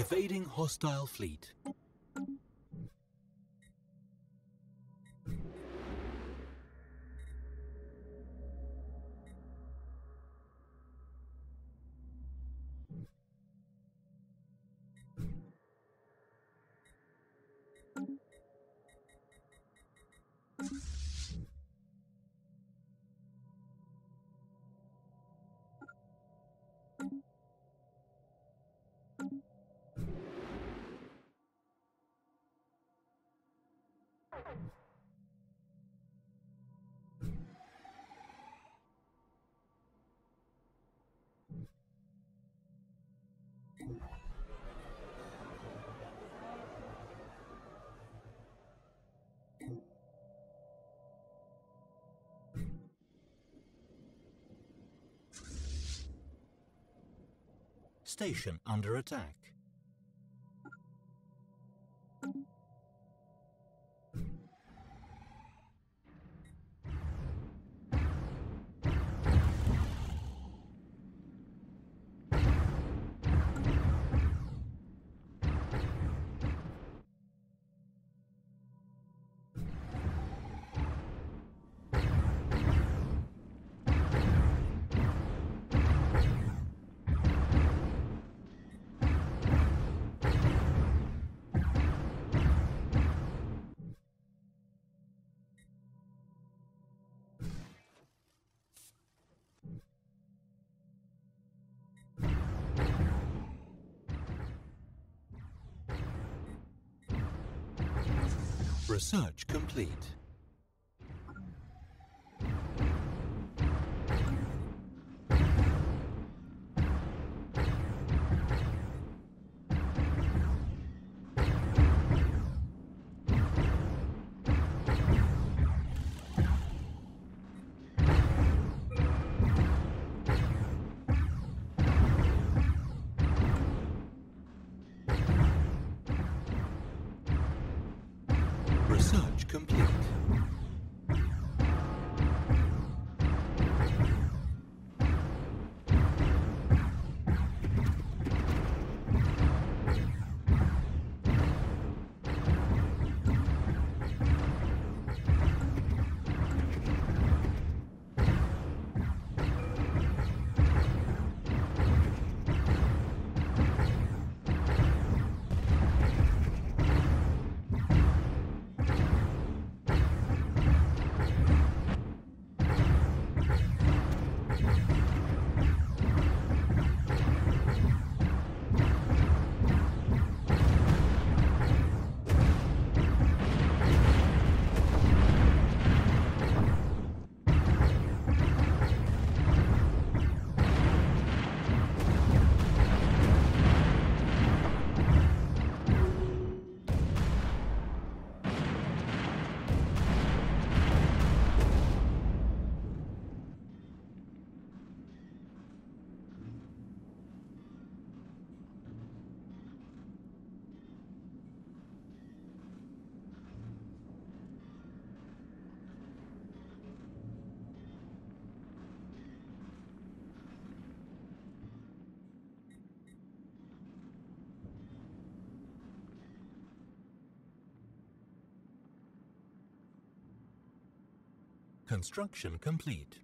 Evading hostile fleet. Station under attack. Research complete. Research complete. Construction complete.